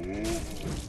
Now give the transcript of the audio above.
Oh.